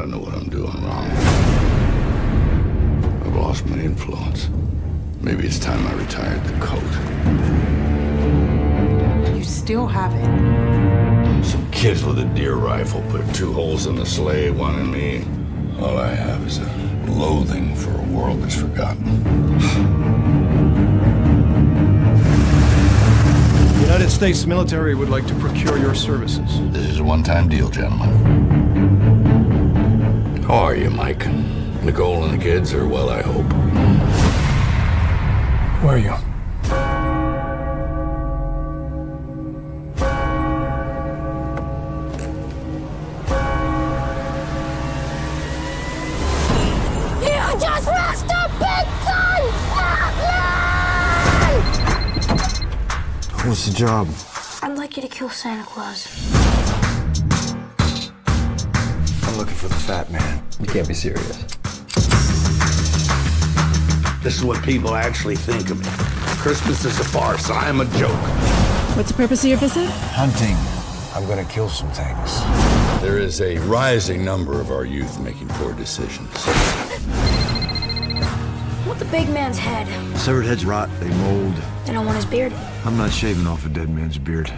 gotta know what I'm doing wrong. I've lost my influence. Maybe it's time I retired the coat. You still have it. Some kids with a deer rifle put two holes in the sleigh, one in me. All I have is a loathing for a world that's forgotten. The United States military would like to procure your services. This is a one-time deal, gentlemen. How are you, Mike? Nicole and the kids are well, I hope. Where are you? You just lost a big son! What's the job? I'd like you to kill Santa Claus. For the fat man. You can't be serious. This is what people actually think of me. Christmas is a farce. I am a joke. What's the purpose of your visit? Hunting. I'm gonna kill some things. There is a rising number of our youth making poor decisions. What the big man's head. Severed heads rot, they mold. They don't want his beard. I'm not shaving off a dead man's beard.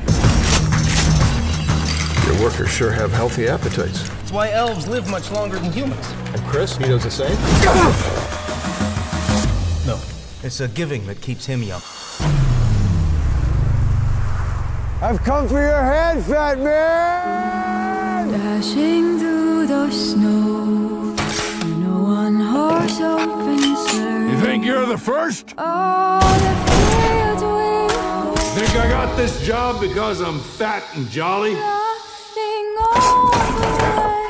Your workers sure have healthy appetites. That's why elves live much longer than humans. And Chris, he does the same? No, it's a giving that keeps him young. I've come for your head, fat man! Dashing through the snow on a one horse open sleigh. You think you're the first? All the fields will go Think I got this job because I'm fat and jolly? Laughing all the way.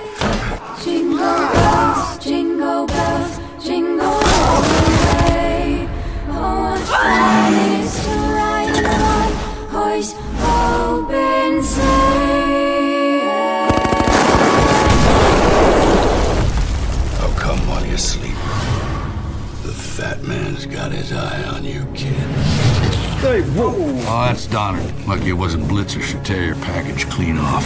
Jingle bells, jingle bells, jingle all the way. Oh, what fun it is to ride in a one horse open sleigh. How come while you sleep? The fat man's got his eye on you, kid. Hey, whoa! Oh, that's Donner. Lucky it wasn't Blitzen should tear your package clean off.